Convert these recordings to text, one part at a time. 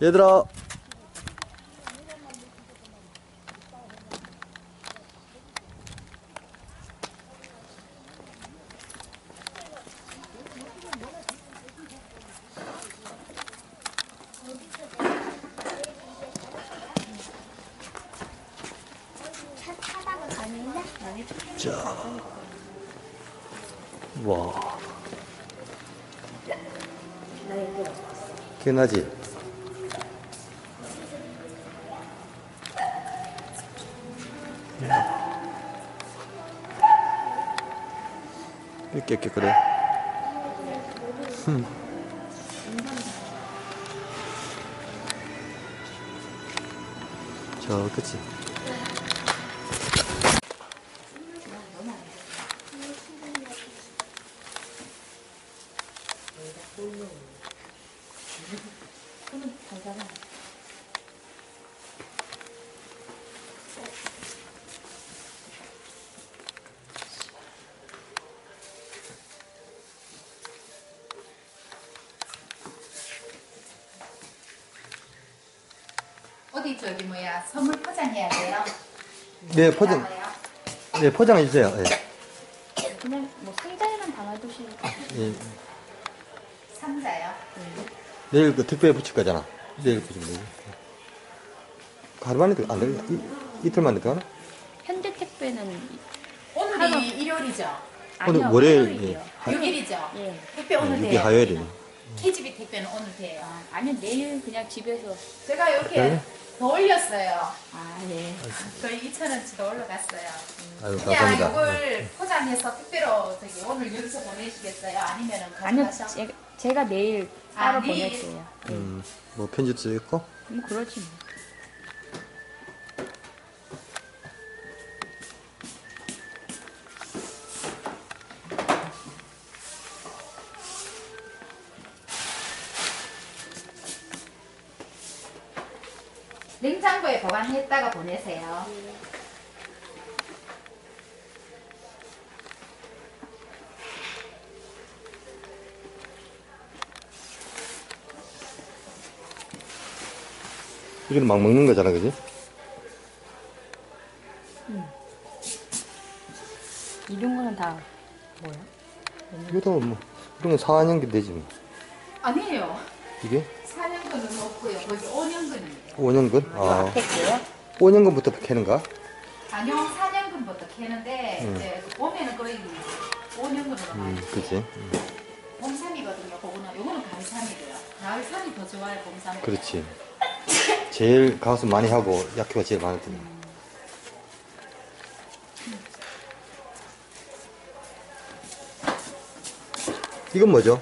얘들아. 자. 와. 기억나지? 이렇게 이렇게 그래. 흠. 저 그치. 저기 뭐야 선물 포장해야 돼요? 네 포장. 나와요? 네 포장해 주세요. 예. 그냥 뭐 상자에만 담아두시면 예. 상자요? 내일 그 택배에 붙일 거잖아. 내일 붙이면 되지. 하루 만에 안 되나? 이, 이틀 만에 되나? 현대 택배는 오늘이 일요일이죠? 오늘 아니요, 월요일, 화요일이요. 하- 6일이죠? 예. 택배 오늘 이게 돼요? 화요일이네. KGB 택배는 오늘 돼요 아, 아니요 내일 그냥 집에서 제가 이렇게 네. 더 올렸어요 아 예. 거의 2,000원치 더 올라갔어요 아유, 그냥 감사합니다. 이걸 포장해서 택배로 저기 오늘 여기서 보내시겠어요? 아니면 아니요 가져가셔? 제가, 제가 내일 아, 따로 내일? 보낼게요. 예. 음, 뭐 편집도 있고. 뭐 그렇지 뭐. 냉장고에 보관했다가 보내세요 이건 막 먹는 거잖아, 그지? 이런 거는 다 뭐야? 이것도 뭐, 이런 건 4년기 되지 뭐. 아니에요 이게? 4년근은 없고요 거기 5년근이에요 5년근? 아, 택배요? 5년근부터 캐는가? 아니요 4년근부터 캐는데 음. 이제 봄에는 거의 5년근으로 음, 많이 그치. 음, 봄삼이거든요 그거는 요거는 가을삼이고요 가을 삼이 더 좋아요 봄삼 그렇지. 제일 가수 많이 하고 약효가 제일 많거든요. 이건 뭐죠?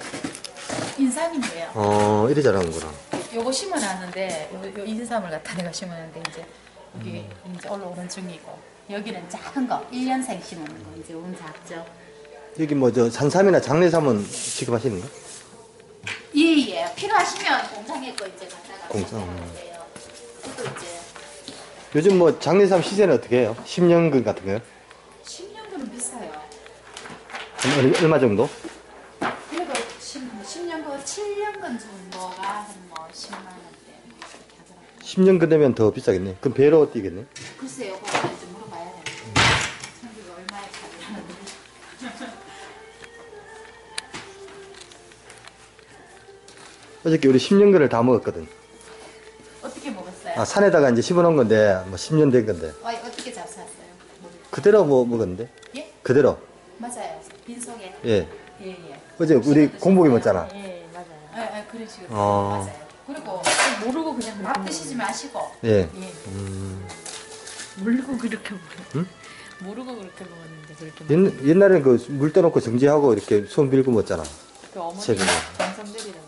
인삼인데요 어, 이래 자라는구나. 요거 심어놨는데 요, 요 인삼을 갖다 내가 심었는데 이제 여기 이제 올라오는 중이고 여기는 작은 거 1년생 심는 거 이제 요건 작죠 여기 뭐 저 산삼이나 장례삼은 지급하시는 거? 예예 필요하시면 공장에 거 이제 갖다가 공장. 공장 돼요 또 이제 요즘 뭐 장례삼 시세는 어떻게 해요? 10년근 같은 거요? 10년도는 비싸요 한 얼- 얼마 정도? 10년근 되면 더 비싸겠네. 그럼 배로 뛰겠네. 글쎄요 그거 이제 물어봐야 되는데 청주가 얼마에 차리하는데 어저께 우리 10년 근을 다 먹었거든. 어떻게 먹었어요? 아, 산에다가 이제 심어놓은 건데, 뭐 10년 된 건데. 어, 어떻게 잡수었어요? 그대로 뭐 먹었는데? 예? 그대로. 맞아요. 빈속에. 예. 예, 예. 어제 우리 공복이 먹잖아. 예 맞아요. 예, 예, 그런 식으로. 어. 맞아요. 그리고 모르고 그냥 밥 드시지 마시고. 예. 예. 음, 모르고 그렇게 먹어요. 응? 모르고 그렇게 먹었는데 그렇게 먹 옛, 옛날엔 그 물 떠놓고 정지하고 이렇게 손 빌고 먹잖아. 그 어머니 그러시고.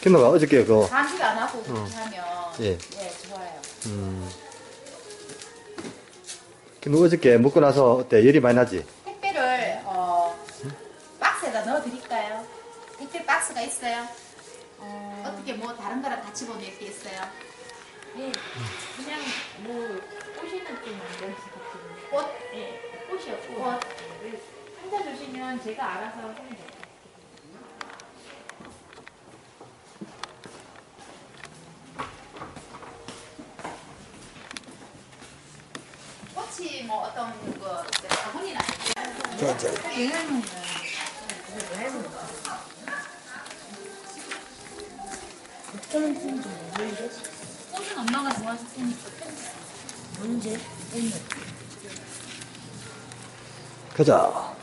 김너가 어저께 그, 간식 안 하고 그렇게 하면 예. 예, 좋아요. 음. 김너 어저께 먹고 나서 어때? 열이 많이 나지? 택배를 어, 박스에다 넣어 드릴까요? 택배 박스가 있어요? 어. 어떻게 뭐 다른 거랑 같이 보낼 게 있어요? 네, 그냥 뭐 꽃이나 좀 만들어서 같이 꽃? 네, 꽃이요 꽃. 상자 네. 주시면 제가 알아서 하면 돼요. 뭐 어떤 거 바구니나? 저, 저. 그 얘는 뭐. 자, 자. 꽃은 엄마가 좋아했으니까. 언제? 오늘. 가자.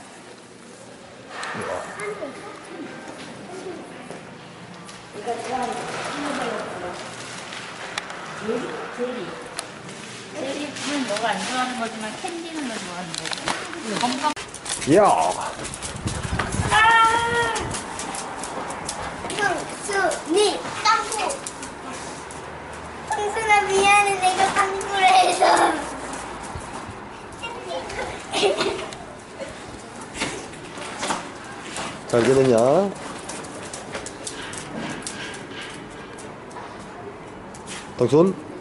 제리는 너가 안 좋아하는 거지만 캔디는 너 좋아하는 거지. 건강. 야. 형수님 땅콩. 형수나 미안해 내가 땅콩을 해서. 잘 지냈냐? 동순?